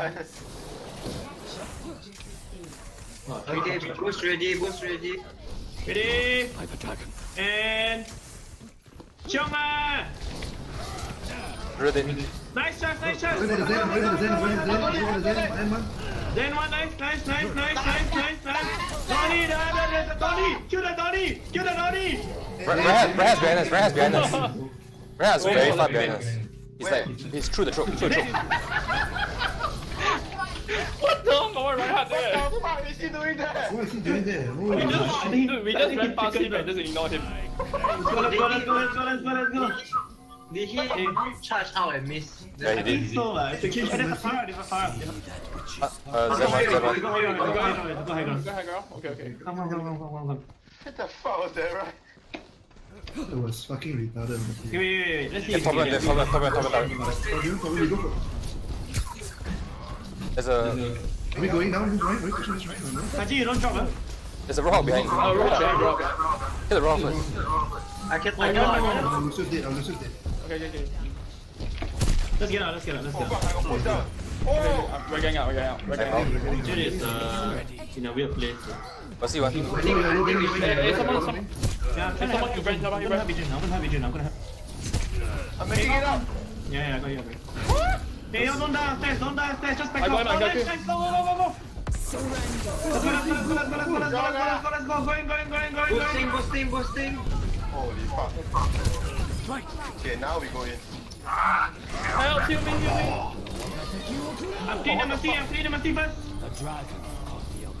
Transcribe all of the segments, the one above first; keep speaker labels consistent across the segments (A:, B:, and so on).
A: guys. Okay, boost ready, boost ready.
B: Ready.
C: I've attack.
B: And Chonga.
D: Ready.
B: Nice shot, nice
E: shot. Then, then, then, then, then, then, then,
B: then one nice, nice, nice, nice, nice, nice, nice. Donnie, Donnie, Donnie, kill the Donnie, kill the Donnie.
D: Raz, Raz behind us, Raz behind us. Raz very far behind us. He's like, he's through the choke, through the choke.
F: What the? No one right there.
G: What the fuck is he doing there?
E: What is he doing there?
B: We
E: Holy
B: just,
E: shit.
F: Dude, we just ran past him and just ignored him.
B: Let's go, let's go, let's go, let's go, let's go, let's go!
A: Did he charge out and miss?
D: Yeah, he
B: I think
D: did.
B: so, uh, it's a kill. There's a fire, there's a fire.
D: Uh, Zen one, Zen
B: Go
D: one.
B: high ground, go high ground, go high ground.
F: Go high ground. Okay, okay.
B: Come, come, come, come, come, come, come.
G: What the fuck was that, right?
E: That was fucking retarded.
B: Wait, wait, wait, wait, let's see
D: Yeah,
B: if
D: top
B: we
D: one,
B: can
D: there's
B: get
D: top one, top one, top one. There's a.
E: Are we going down?
B: Are you don't drop.
D: There's a rock behind you.
F: Oh, rock, rock, rock.
D: Hit the rock first.
A: I can't
B: like.
E: I'm Lucio dead, I'm Lucio dead.
F: Okay, okay, okay.
B: Let's get out, let's get out, let's get out.
G: Oh, oh!
F: out. We're getting out, we're getting out, we're getting out.
D: What's he
E: want?
F: Someone, someone.
B: Yeah,
F: someone, you.
B: I'm gonna have I'm gonna have I'm gonna have...
G: I'm making it up!
B: Yeah, yeah, I got I got you. Hey, yo, don't die upstairs, don't die upstairs, just back up.
F: got him, I
B: Oh,
F: got
B: nice,
F: you.
B: nice, go, go, go, go, go. Let's go, let's go, let's go, let's go, let's go, let's go, let's go, let's go, going, going, going, going,
A: boosting,
B: going.
A: boosting, boosting.
G: Holy fuck. Okay, now we go in.
F: Help, heal me, heal me.
B: I'm cleaning my team, I'm cleaning my team first.
C: A dragon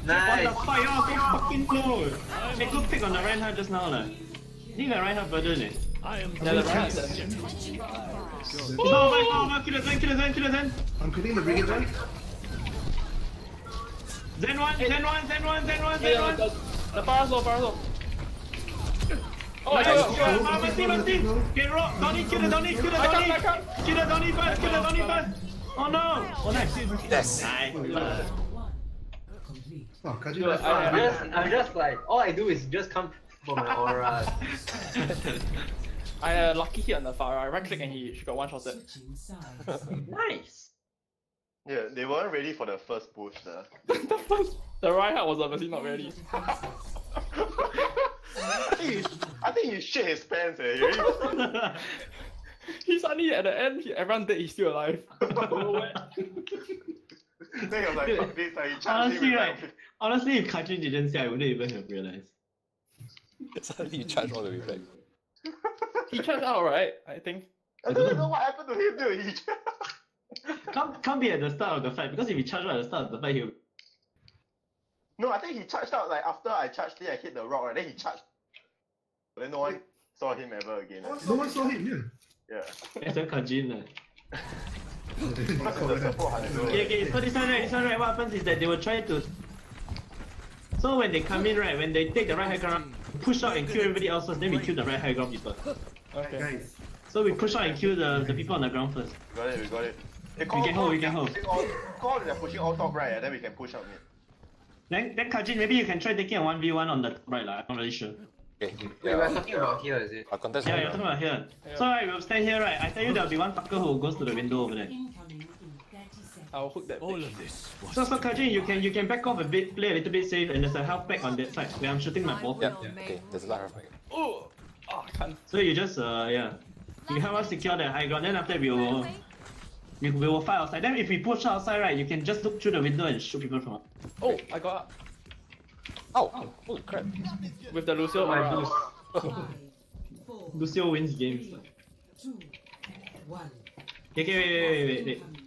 C: the
B: What
A: Nice.
B: the fuck, y'all so fucking close. Hey, good pick on the Reinhardt just now, lah. I think the Reinhardt burden it.
C: I am
F: Oh,
B: round. No, vai, no, vai, killer Zen, killer Zen, killer Zen.
E: I'm killing the brigade Zen.
B: Zen one, Zen one, Zen one, Zen one, Zen one.
F: The power slow, power slow. Oh,
B: nice. Go, go. Mati, mati. Get rock. Don't eat, killer,
F: don't
B: eat,
F: killer, don't eat.
B: Killer, don't eat first, killer, don't eat first. Oh no! Oh, nice.
D: Yes.
B: Nice.
E: Oh,
F: Dude,
E: you know,
F: I,
A: I'm, just, I'm just like, all I do is just come from my aura.
F: I uh, lucky hit on the fire. I right click and he she got one shotted.
A: Nice.
G: Yeah, they weren't ready for the first push. Uh.
F: the first, the Reinhardt was obviously not ready.
G: I think he, I think he shit his pants. Eh. He-
F: he suddenly at the end, he, everyone dead, he's still alive.
G: then he was like, fuck this. Like, he charged
B: Honestly,
G: with like,
B: Honestly, if Kaji didn't say, I wouldn't even have realized.
D: Suddenly you charge all the way back.
F: he charged out, right? I think.
G: I don't know what happened to him, dude. He
B: Can't, can't be at the start of the fight because if he charged out at the start of the fight, he'll.
G: No, I think he charged out like after I charged it, I hit the rock, right? Then he charged. But then no one saw him ever again.
E: No one saw him,
G: Yeah.
B: That's a Kajin. lah.
E: yeah.
G: Because of the.
B: Okay, okay, so this one right, this one right, what happens is that they will try to. So when they come in, right, when they take the right high ground, push out and kill everybody else first, then we kill the right high ground people.
F: Okay.
E: Guys,
B: So we push out and kill the, the people on the ground first.
G: We got it, we got it. Hey,
B: We can hold, we can hold.
G: all- Call they're pushing all top right, and then we can push out mid.
B: Then, then Kajin, maybe you can try taking a 1v1 on the right, lah. I'm not really sure.
D: Okay.
A: Wait, we're talking about here, is it?
D: Our contest
B: Yeah, you're talking about here.
F: Yeah.
B: So right, we'll stand here, right? I tell you there'll be one fucker who goes to the window over there.
F: I'll hook that
C: All of this
B: So, so Kajin, you can you can back off a bit, play a little bit safe, and there's a health pack on that side where I'm shooting my ball.
D: Yeah, okay. There's a lot of
F: Oh, oh, I can't.
B: So you just uh yeah, you help us secure the high ground. Then after we will we, we will fight outside. Then if we push outside, right, you can just look through the window and shoot people from. out.
F: Oh, I got up.
D: Oh, holy crap.
F: with the Lucio
A: My
F: aura.
A: boost.
B: Lucio wins games. Okay, okay, wait, wait, wait, wait, wait.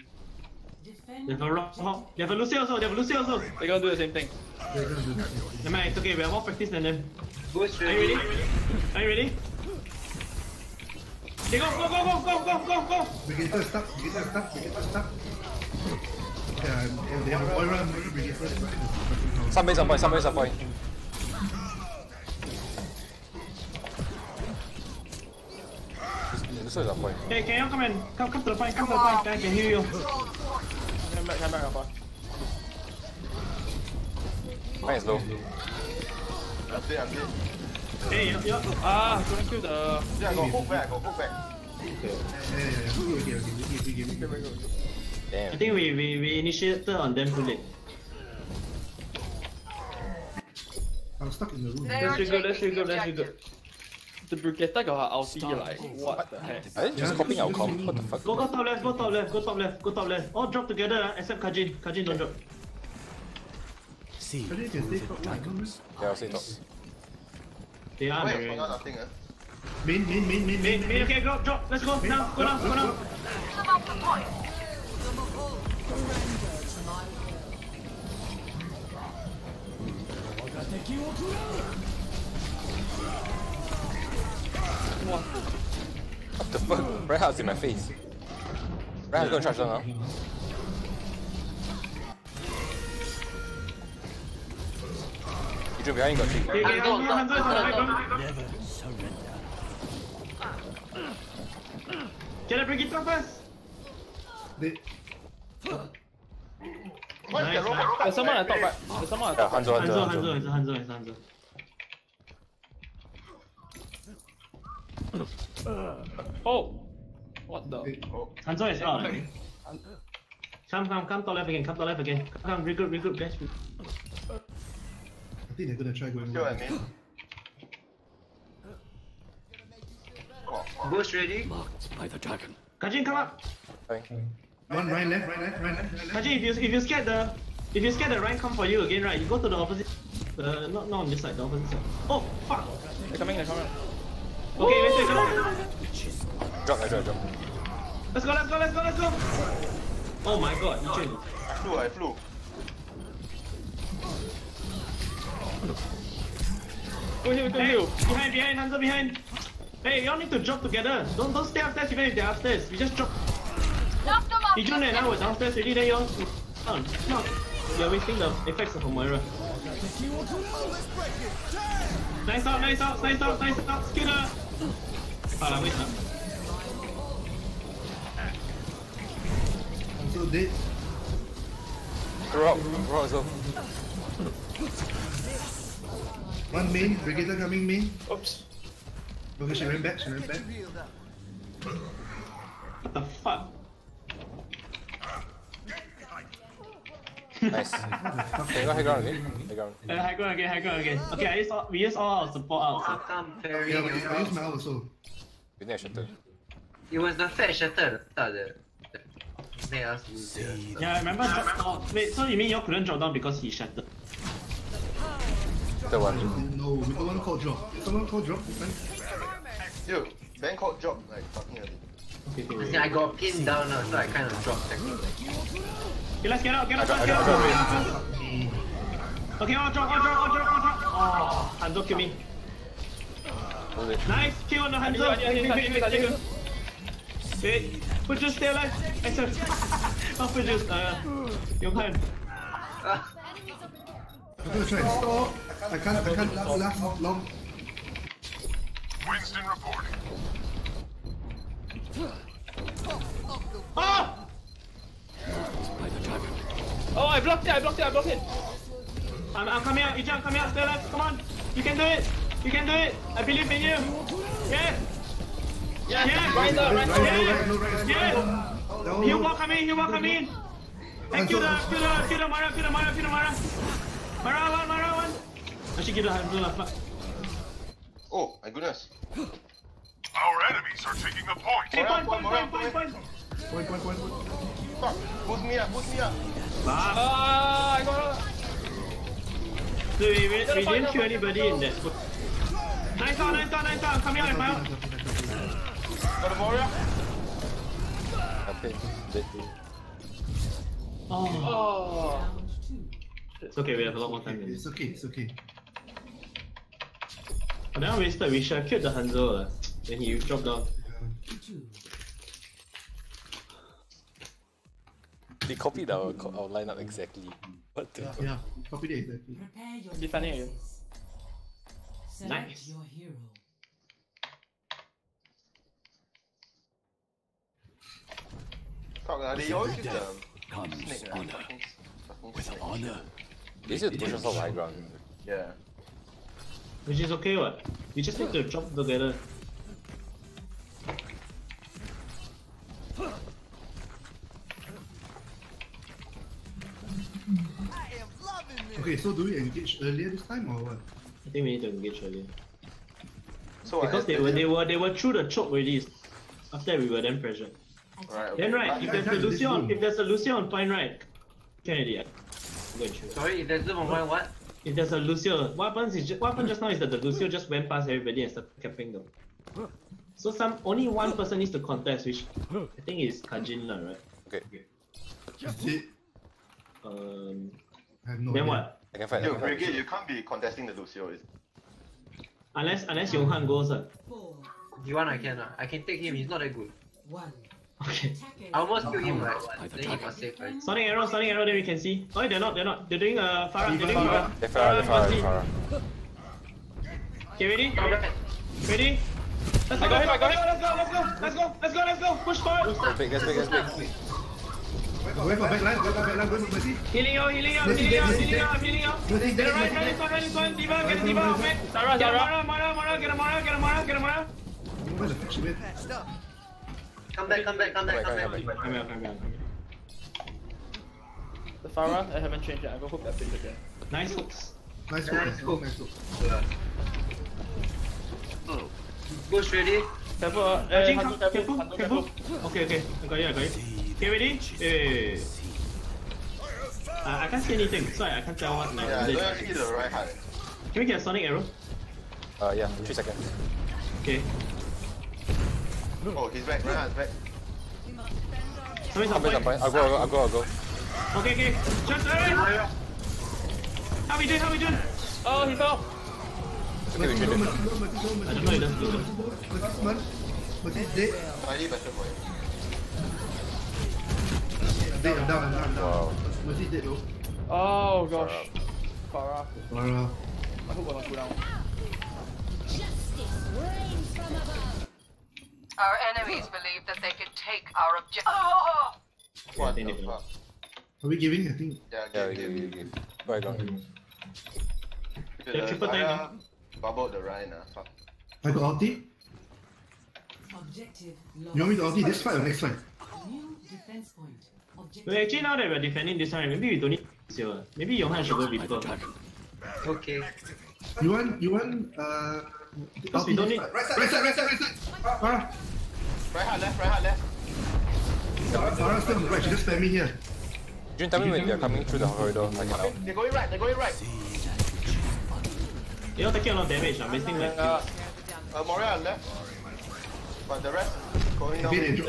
B: They have a rock, rock. They have a Lucio also. They have a Lucio also.
F: They're gonna do the same thing.
E: they're gonna do that.
B: Never mind, it's okay. We have more practice than them.
A: Boost
B: Are you ready?
A: ready.
B: Are you ready? Okay, go, go, go, go, go, go, go, go.
E: Brigadeer stuck, Brigadeer stuck, Brigadeer stuck. Yeah, and they have an aura, maybe Brigadeer is stuck the fucking.
D: Some base on point, some base on point. This is on point.
B: Okay, can you come and come, come to the point? Come to the point. Then I can heal you.
F: Come back, come back, Alpha.
D: Mine is low.
G: I'm dead, I'm dead.
B: Hey, you, you,
F: Ah, I couldn't kill the.
G: Yeah, I got hook back, I got hook back.
E: Okay, okay, okay. Give.
B: I think we, we, we initiated on them too late.
E: I'm stuck in the room.
F: Let's regroup, let's regroup, let's regroup. The Brigitte got her ulti like, what the heck?
D: Are they just copying our comp? What the fuck?
B: Go, go top left, go top left, go top left, go top left. All drop together uh, except Kajin. Kajin don't drop.
C: See
E: Actually, you can stay top one.
D: Yeah, I'll say top.
B: They are
G: Wait,
B: very.
G: nothing. Uh.
E: Main, main, main, main,
B: Main,
E: main.
B: main, okay, go, drop. Let's go now, go now, go now.
D: What the fuck? Reinhardt's in my face. Reinhardt's gonna charge down now. You behind, you got three.
B: Okay, okay, Hanzo, Hanzo is on the high ground.
C: never surrender.
B: Get a Brigitte first.
E: They,
G: What is the
B: Nice,
G: robot?
B: nice.
G: robot
F: There's someone
G: right
F: at top right. There's someone at
D: Yeah,
F: top right.
D: Hanzo,
B: Hanzo,
D: Hanzo,
B: Hanzo,
D: Hanzo.
B: Hanzo, Hanzo.
F: Oh! What the?
G: Oh,
B: Hanzo is out. I. Come, come, come top left again, come top left again. Come, come, regroup, regroup, guys.
E: I think they're gonna try going
G: still
E: one.
G: at me.
A: Ready?
C: Marked by the dragon.
B: Kajin, come up.
E: One right left, right left, right left, right left.
B: Kajin, if you if you scared the if you scared the rank come for you again, right? You go to the opposite. Uh, not not on this side, the opposite side. Oh fuck.
F: They're coming, they're coming.
B: Okay, wait, wait, go.
D: Drop, I drop, drop.
B: Let's go, let's go, let's go, let's go. Oh my god, you changed.
G: I flew, I flew.
F: Go heal, go
B: Hey,
F: heal.
B: behind, behind, Hanzo behind. Hey, y'all need to drop together. Don't don't stay upstairs even if they're upstairs. You just drop. Ijun and I were downstairs already, then y'all down. No, you're wasting the effects of Moira. Nice out, nice out, nice out, nice out. Scooter! Ah, lah, waste lah.
E: I'm so dead.
D: Rock, rock as well.
E: One main, Brigitte coming main.
F: Oops.
E: Okay, she ran back, she ran back.
B: What the fuck?
D: Nice. Okay, go high ground again. High ground.
B: Uh, high ground again, high ground again. Okay, I use all, we use all our support out.
A: How
B: So.
A: come Perry?
E: Yeah, but I use my ult also.
D: We need a shuttle.
A: It was the fat shuttle that that made us lose.
C: See
B: Yeah, I remember drop down. Wait, so you mean y'all couldn't drop down because he shattered?
D: The one.
E: No, we don't want to call drop. Someone call drop this time.
G: Dude, Bangkok dropped like fucking early.
B: Okay, okay, wait.
A: See, I got pinned down now, so I kind of dropped technically.
B: Okay, let's get out, get out,
D: I
B: get
D: got-
B: out,
D: I
B: get
D: got-
B: out. Okay, all drop, all drop, all drop, all drop. Oh, Hanzo kill me.
D: Hold it.
B: Nice kill on the Hanzo.
F: I need-
B: Wait, put just stay alive. I said, oh, put just, uh, Yonghan.
E: I'm gonna try and stop. I can't, I can't last, last long.
H: Winston reporting.
B: Oh!
C: the.
F: Oh, I blocked it, I blocked it, I blocked it.
B: I'm, I'm coming out, Ijang, coming out, stay alive. Come on, you can do it. You can do it. I believe in you. Yes.
F: Yeah,
B: Yeah.
F: right there, right there.
E: no, right, no, right,
B: Yes.
E: no.
B: He'll walk walk coming. Thank you, the, kill the, kill the Mara, kill the Mara, kill the Mara. Mara one, Mara one. Actually, kill the Hanzo lah, fuck.
G: Oh, my goodness.
H: Our enemies are taking the point.
B: Hey, point, point, point, point, point.
E: Point, point, point, point.
G: Fuck, boost me up, boost me up.
B: Ah,
F: Ah, I got her.
B: so we, we, we didn't kill anybody in that. Nice out, nice out, nice out. Coming out, coming out.
G: Got the warrior?
D: Okay. Dead.
B: Oh.
F: Oh.
B: It's okay, we have a lot more time.
E: It's okay, it's okay.
B: But then I wasted, we should have killed the Hanzo lah. Then he dropped down.
D: They copied our, co- our lineup exactly. What the fuck?
E: Yeah, copy it exactly.
I: Prepare your
F: Defending again.
B: Nice.
I: your hero.
G: Fuck, they always use um,
C: the comes
G: snake.
C: honor.
G: fucking- fucking
C: With honor.
D: They just push us off high ground.
G: Yeah.
B: Which is okay what? We just need to jump together.
E: Okay, so do we engage earlier this time or what?
B: I think we need to engage earlier.
G: So
B: Because they were they were they were through the choke already. After that, we were then pressured.
G: Right, okay.
B: Then right, if there's a
E: Attack this
B: Lucio on if there's a Lucio on point right, Kennedy. already. yeah. Go and shoot.
A: Sorry, if there's Zoom on point, what?
B: If there's a Lucio, what happens is what happened just now is that the Lucio just went past everybody and started capping them. So some only one person needs to contest, which I think is Kajin lah, right?
D: Okay,
E: Is it?
B: Um,
E: I have no
B: then
E: idea.
B: what?
D: I can fight.
G: Yo,
D: can.
G: Brigade, you can't be contesting the Lucio. Is
B: Unless unless Yonghan goes, uh.
I: Four,
A: If you want, I can. Uh. I can take him. He's not that good.
I: one.
B: Okay.
A: I almost killed him, right?
C: By the
A: Then he
C: dragon.
A: was safe, right?
B: Sonic arrow, Sonic arrow, then we can see. Oh, they're not, they're not. They're doing uh, Pharah, they're doing Pharah.
D: They fire, they fire, they Pharah.
B: Okay, ready? Ready? Let's go,
F: I got him, I got him.
B: let's go, let's go, let's go, let's go, let's go, push forward.
D: Get big, get big, get big.
E: Wait for backline, wait for backline, wait for Mercy.
B: Healing out, healing out,
E: Mercy
B: healing
E: dead,
B: out,
E: Mercy
B: healing
E: dead.
B: out, healing out.
E: Mercy
B: Get
E: dead,
B: a right,
E: Mercy
B: hand
E: dead.
B: is one, hand is one, D.Va, get a
E: Right,
B: D.Va
E: right,
B: off
E: right.
B: it.
F: Sarah,
B: Get a
F: Sarah.
B: Mara, Mara, Mara, get a Mara, get a Mara, get a Mara.
E: Where the fuck she went?
A: Come back, come back, come back, come
D: Come
A: back.
D: back,
B: Come here, come here, come here.
F: The Pharah, I haven't changed yet. I'm gonna hook that bitch again.
B: Nice hooks.
E: Nice hook, nice hook, nice hook.
A: Push ready.
F: Careful, uh, eh,
B: Ajin,
F: Hanzo,
B: come,
F: careful,
B: careful,
F: Hanzo,
B: careful.
F: careful.
B: Okay, okay, I got you, I got you. Okay, ready? Eh. Uh, I can't see anything, so I I can't tell what.
G: yeah, I
B: Like,
G: don't have to hit the right hand.
B: Can we get a Sonic arrow?
D: Uh, yeah, three seconds.
B: Okay.
G: Oh, he's back. Right hand's back.
B: Somebody's on
D: I'm based on
B: point.
D: point. I'll go, I'll go, I'll go, I'll go.
B: Okay, okay. Just alright. How we doing? How we doing?
F: Oh, he fell.
D: Okay, we
E: Mercy,
D: should do
E: Mercy, no, Mercy, no, Mercy.
B: I don't know, it doesn't do that.
E: Mercy's man. Mercy's dead.
G: Slightly better for him.
E: Dead, I'm down, I'm down, I'm down.
D: Wow.
E: Mercy's dead though.
F: Oh gosh. Pharah.
E: Pharah.
F: I hope we're not cooldown.
J: Our enemies believe that they can take our objective. Oh!
G: What
B: think they
E: Are we giving? I think.
G: Yeah,
D: Yeah, we
G: give,
D: give,
G: give.
D: we give. Go ahead, go
B: Yeah,
G: the
B: triple tank,
G: Zarya the Ryan, ah. Fuck.
E: I got ulti.
I: Objective
E: You want me to
I: lost.
E: ulti this fight or next fight?
I: New defense point. Objective.
B: Actually, now that we're defending this one, maybe we don't need Lucio. Maybe Johan should go
C: By
B: before.
A: Okay.
E: You want, you want, uh...
B: Because we don't need-
E: Right side, right side, right side, right side! Pharah!
G: Right hand left, right hand left.
E: Pharah's still on the right, she just spam me here.
D: Jun, tell me when they're coming through the corridor. I can out.
G: They're going right, they're going right.
B: You're taking a lot of damage, I'm wasting left.
F: Uh,
G: Uh, Moira left. But the rest down.
B: The the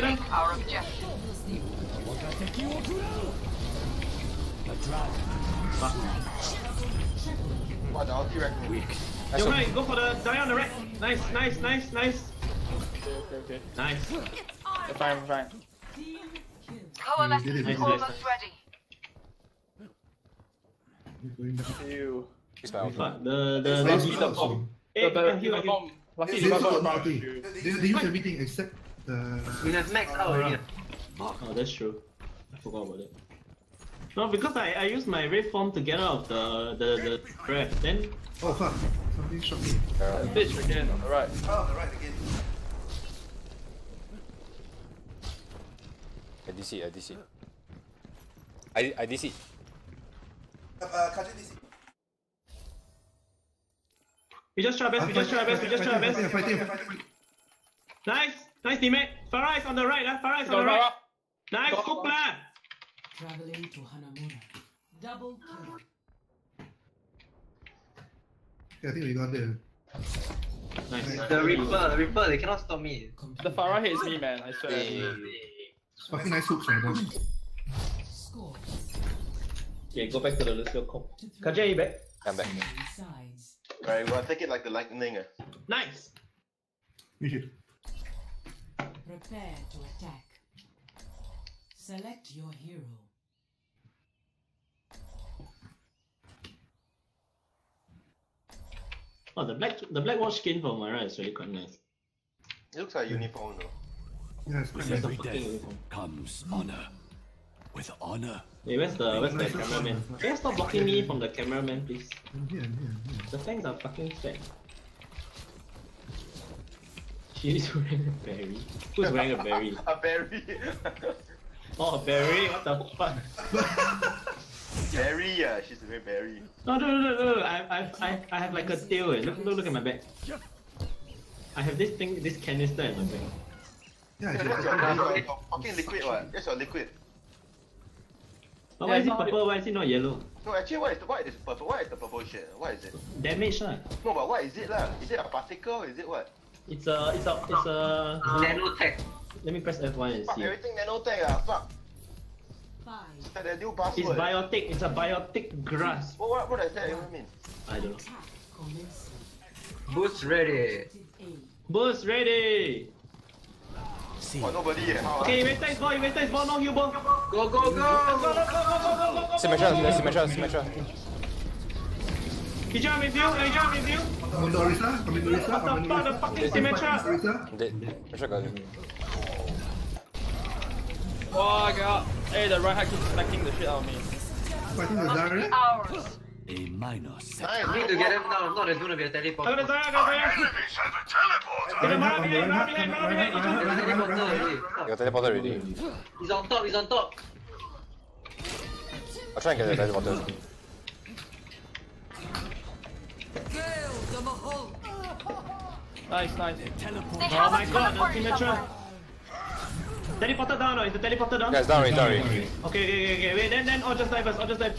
B: the.
J: Our objective.
G: What, the ulti wrecked me.
D: Nice
B: Yo,
D: one.
B: right, go for the die on the right. Nice, nice, nice, nice.
F: okay, okay, okay.
B: Nice.
F: We're fine, we're fine.
I: Team kill.
J: Coalescence
E: did it,
J: is
B: we did it.
J: almost ready.
E: Going back.
F: See you.
D: He's my ulti.
B: Fuck, the, the,
E: Nice,
B: the,
E: nice.
B: the,
E: also.
B: hey,
F: The-
B: I
F: the-
B: can heal, I can.
F: Lucky
E: They
F: you got
E: also
F: the bomb.
E: They, they use everything except the...
A: We have max out already.
B: Oh, that's true. I forgot about it. No, because I, I used my ray form to get out of the the the grab. Then
E: Oh fuck, something shot me.
D: Uh,
F: Bitch again, alright.
E: Oh, the right again.
D: I DC, I DC. I, I DC.
E: Uh, Kajin DC.
B: We just try our best. We just try our best. We just try our best. Nice, nice teammate. Pharah is on the right. Eh? Huh? Pharah is on the right. Nice,
F: Go.
B: hook lah.
I: Traveling to Hanamura. Double kill.
E: Yeah, I think we got there.
B: Nice.
A: The Reaper, the Reaper, they cannot stop me.
F: The Pharah hates me, man, I swear.
E: Fucking nice hooks right now.
I: Score.
B: Okay, go back to the Lucio comp.
I: To.
B: Kaja, you back?
D: I'm back.
I: Sides.
G: Right, we'll take it like the lightning. ah.
B: Nice.
E: We should.
I: Prepare to attack. Select your hero.
B: Oh, the black the black watch skin for Mara is really quite nice.
G: It looks like uniform though.
E: Yeah, it's quite
C: With
E: nice.
C: every
B: fucking
C: death
B: uniform.
C: comes honor. With honor,
B: Hey, where's the where's the
E: Nice, nice,
B: cameraman?
E: nice, nice.
B: Can you stop blocking me from the cameraman, please?
E: I'm here, I'm here, I'm here.
B: The tanks are fucking fat. She's wearing a berry. Who's wearing a berry?
G: a berry.
B: Oh, Barry, what the fuck?
G: Berry, yeah, she's very berry.
B: No, no, no, no, no. I, I, I, I have like a tail. Eh. Look, look, look at my back. I have this thing, this canister in my back.
E: Yeah,
G: Yeah, that's your, your, your fucking liquid, what? That's your liquid.
B: Oh, why is it purple? Why is it not yellow?
G: No, actually, what is the, what is purple? What is the purple shit? What is it?
B: Damage lah.
G: No, but what is it lah? Is it a particle? Is it what?
B: It's a, it's a, it's a.
A: Nanotech.
B: Let me press F1 and
G: Fuck
B: see.
G: everything nanotech ah, fuck.
I: Five.
G: Like the new
B: It's biotic. It's a biotic grasp.
G: What, what, what does that even mean?
B: I don't know.
I: Attack.
A: Boost ready.
I: Active
B: Boost ready.
G: Oh, nobody
B: okay, he went ball, he went ball, no heal ball.
A: Go, go, go! Go, go, go, go, go, go, go, go!
D: Symmetra, Symmetra, Symmetra.
B: He jump with you, he jumped with you.
E: Come in the Orisa,
B: come in the
E: Orisa,
B: come in
E: Orisa.
B: The fucking Symmetra.
D: Dead. Symmetra got him.
F: Oh, God. Hey, the right hack is smacking the shit out of me.
E: Fighting the Zarya?
J: Hours.
C: A minus. setback.
G: I
A: need to get him down. No, there's gonna be a teleport.
B: Our
H: enemies have a teleporter.
E: Your
A: teleporter already. He's on top, he's on top.
D: I'll try and get the teleporter.
F: Nice, nice.
J: Teleport.
B: Oh my god, that's
J: signature.
B: Teleporter down, no? Is the teleporter down?
D: Yeah, it's down, right, down.
B: Okay, okay, okay, okay. Wait, then, then, or just dive us, or just dive.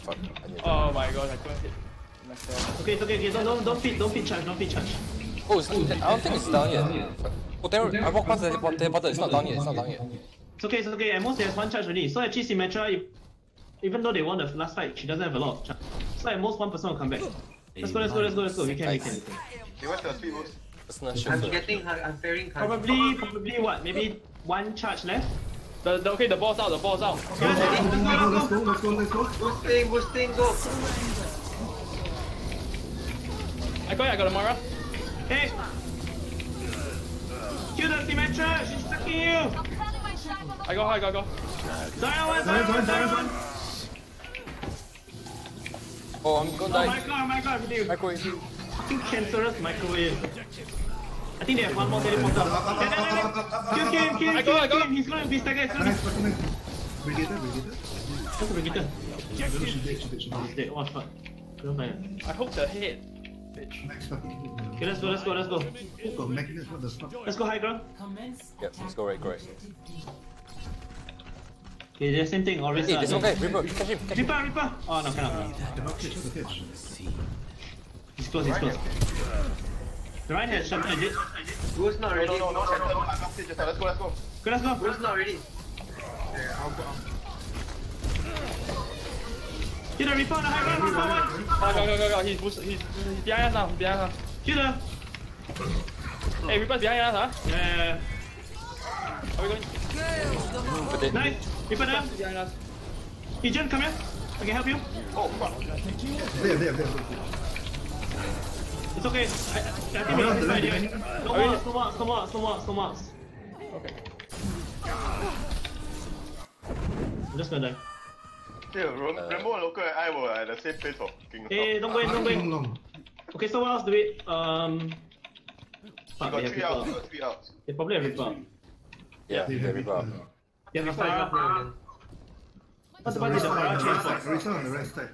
D: Oh fuck. I need to-
F: Oh my god, I couldn't hit myself.
B: Okay, it's okay, okay. Don't, don't, don't feed, don't feed charge, don't feed charge.
D: Oh, it's, I don't think it's down yet. Fuck. Oh, there, I walked past the teleport- teleporter. It's not down yet. It's not down yet.
B: It's okay, it's okay. At most, there's one charge already. So actually, Symmetra, if, even though they won the last fight, she doesn't have a lot of charge. So at most, one person will come back. Let's go, let's go, let's go, let's go. We can, we can, we can.
G: Okay, what's your speed boost?
A: I'm
D: shield.
A: getting, I'm pairing.
B: Probably, probably what? Maybe one charge left.
F: The, the, okay, the ball's out, the ball's out.
B: Yes, yes, let's go,
E: Let's
B: let's
E: go,
B: go.
E: let's go, let's go.
A: Boosting, boosting, go!
F: I got it, I got a Mara.
B: Hey! Kill the Symmetra! She's stucking you!
F: I got her, I got, I got.
B: Zion one,
E: Zion,
B: Zion one,
E: Zion,
B: Zion
E: Zion.
B: one!
D: Oh, I'm gonna
B: oh,
D: die.
B: Oh my god, oh my god, dude.
D: Microwave.
B: Fucking cancerous microwave. I think they have one more teleporter. Kill, kill him, kill him, kill him, He's gonna be staggered, he's gonna
E: be...
B: Brigator, Brigator? That's
E: a Brigator. Yes, yes. She's dead, she's dead,
B: she's
E: dead.
B: She's dead, watch out. Don't mind.
F: I hooked her head, bitch.
E: Max fucking hit
B: Okay, let's go, let's go, let's go.
E: Hook or Magnus, what the fuck?
B: Let's go high ground.
D: Yep, let's go right, go right.
B: Okay, the same thing, always.
D: Hey, there's one guy, Ripper, catch him, catch him.
B: Ripper, Ripper! Oh, no, cannot.
E: Cannot catch, cannot catch.
B: He's close, he's close. The right hand shot, I did.
A: Not ready.
G: No, no, no, no, no, I'm not just let's go, let's go.
B: Go, let's go.
A: Boost not ready.
B: Kill the Reaper on the high ground, Reaper one!
F: Go, go, go, go. He's, boost- he's, he's behind us now, he's behind us
B: Kill the...
F: now. Hey, Reaper's behind us, huh?
B: Yeah.
F: Are we going?
D: But they,
B: Nice! Reaper down. Eh.
F: Behind us.
B: Pigeon, come here. I can help you.
G: Oh, fuck.
E: There, there, there.
B: It's okay. I, I think we're gonna decide here. No walks, no walks, no.
F: Okay.
B: I'm just gonna die.
G: Yeah, uh, Rambo and Loco and I were at the same place for King
B: Hey, don't go in, don't go in. Okay, someone else do it. Um. Fuck,
G: got three outs, three outs.
B: They probably have Ripper.
D: Yeah,
E: they have
A: problem. Yeah,
B: Ripper, Ripper. What's the point
E: of the right side? Ripper on the right side.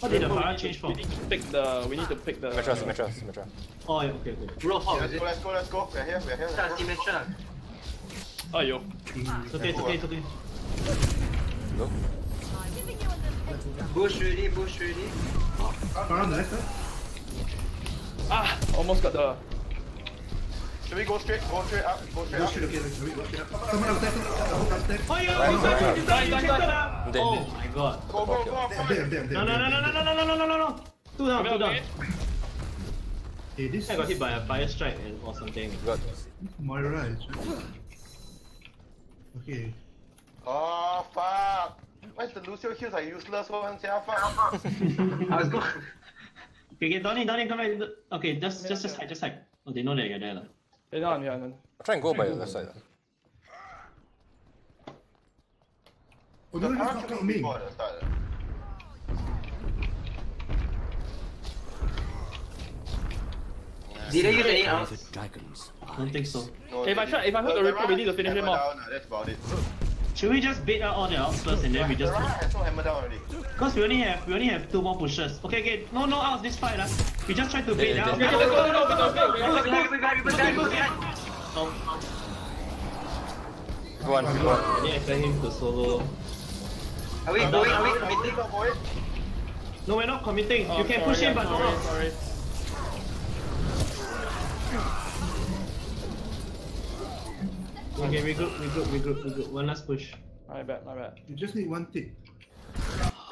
B: What did the Pharah change for?
F: We need to pick the, we need to pick the...
D: Symmetra, Symmetra, Symmetra.
B: Oh, yeah, okay, okay.
A: Bro, hot,
G: Let's go, let's go, let's go. We're here, we're here.
A: Start
G: Let's go.
A: Symmetra.
F: Oh, yo.
B: It's okay, it's okay, it's okay.
D: Go.
A: Bush ready, bush ready.
E: Pharah on the.
F: Ah, almost got the...
G: Should we go straight, go straight up, go straight
E: Go
G: up?
E: straight, okay, let's go. Go straight up. Someone upstairs, someone upstairs.
B: Oh, yeah,
D: Right,
B: you
D: right,
B: said
D: right.
B: you said you
F: Done,
B: checked
F: done,
B: it out.
D: I'm dead,
B: Oh my god.
G: Go, go, go,
E: I'm
G: go.
E: there, I'm there,
B: No, no, no, no, no, no, no, no, no, no, no, no. Two down, two down.
E: Hey, this
B: I got hit by a fire strike and or something.
D: You got
E: Moira. is- Okay.
G: Oh, fuck. Why is the Lucio kills are useless oh, one, sia? Fuck.
A: I was going.
B: Okay, okay, Donnie, Donnie, come back. Okay, just, just, just hide, just hide. Oh, they know that you're there, lah.
F: On.
D: I'll try and go by the other side
E: then.
G: Oh,
E: no, he's me.
A: Did you get any
C: out? I
B: don't think so.
G: No,
F: if I try, if I hurt the Ripper, we need to finish him off.
G: That's about it.
B: Should we just bait out all the outs first and then we just
G: The Rara has no hammer down already.
B: Cause we only have we only have two more pushes. Okay, okay, no no outs this fight lah. We just try to bait out.
F: Okay, let's go, let's go, let's go, go.
D: On, go on.
B: I didn't expect him to solo.
A: Are we going? Are we committing?
B: No, we're not committing.
F: Oh,
B: you can
F: sorry,
B: push him, but no
F: sorry,
B: Okay, regroup, regroup, regroup, regroup. One last push.
F: My bad, my bad.
E: You just need one tick.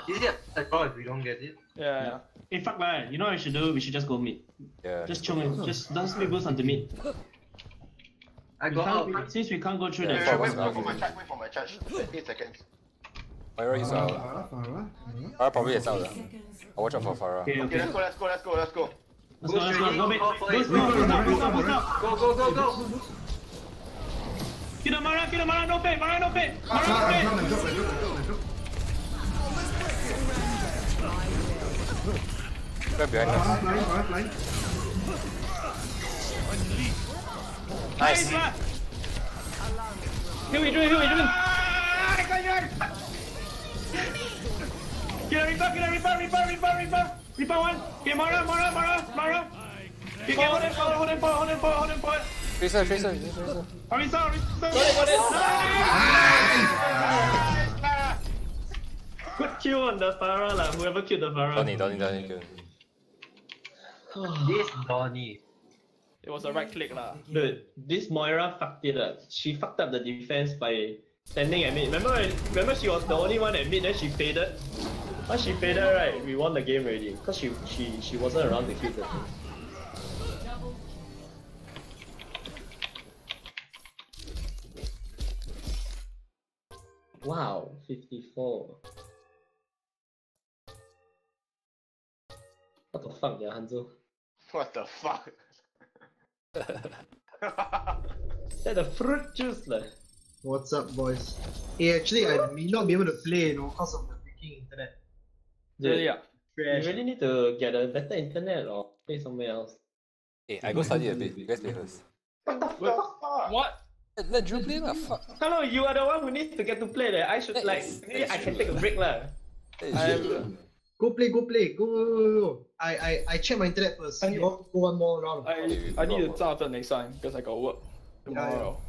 A: Is it a draw if we don't get it?
F: Yeah, yeah.
B: Hey, fuck lah. You know what we should do? We should just go mid.
D: Yeah.
B: Just chung him. Just don't split boost onto mid.
A: I
B: We
A: got out.
B: we, since we can't go through
D: Yeah,
B: that.
G: Wait,
D: for
G: wait, wait for my charge, wait for my charge. 8 seconds.
D: Myra is out.
E: Pharah, Pharah, Pharah.
D: Pharah probably is out. I'll watch out for Pharah.
B: Okay,
G: Okay,
B: okay.
G: let's go, let's go, let's go, let's go.
B: Let's go, let's go. Go mid.
A: Go for it.
B: Boost, boost, boost up, boost up, boost up.
A: Go, go, go, go.
B: Kill the Mara, kill the Mara, no pay, Mara, no pay. Mara,
E: Pharah,
B: no pay.
E: drop, drop, drop, drop, drop.
D: Grab behind
E: Pharah
D: us.
E: flying, Pharah flying.
D: Nice.
F: Here we do, here we do.
B: Kill the Reaper, kill the Reaper, Reaper, Reaper, Reaper. Reaper one. Okay, Mara, Mara, Mara, Mara. Okay, okay, hold him forward, hold him forward, hold him forward, hold him forward.
D: Tracer, Tracer, Tracer.
B: Orisa, Orisa.
F: Got it, got it.
B: Good kill on the Pharah lah. Whoever killed the Pharah.
D: Donnie, Donnie, Donnie, kill.
A: This Donnie.
F: It was a right click lah.
B: Dude, this Moira fucked it up. She fucked up the defense by standing at mid. Remember, when- remember she was the only one at mid, then she faded. Once she faded, right, we won the game already. Cause she she she wasn't around to kill the thing. Wow, 54. What the fuck, yeah, Hanzo?
G: What the fuck?
B: That the fruit juice, like.
K: What's up, boys? Hey, actually, I may not be able to play, you know, because of the freaking internet.
F: Really, ah.
B: You really need to get a better internet or play somewhere else.
D: Hey, I go study a bit. You guys play first.
B: What the
F: Wait,
B: fuck?
F: What?
D: Let, let Drew play lah. Fuck.
B: Hello, you are the one who needs to get to play there. I should
D: That
B: like
D: is-
B: maybe
D: that is
B: I can
D: true.
B: take a break lah.
D: That is
F: I'm-
K: Go play, go play, go, go, go, go. I, I, I check my internet first.
F: I-
K: You want to go one more round?
F: I, I need to start after next time because I got work tomorrow.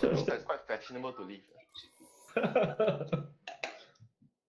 G: Looks like it's quite fashionable to leave.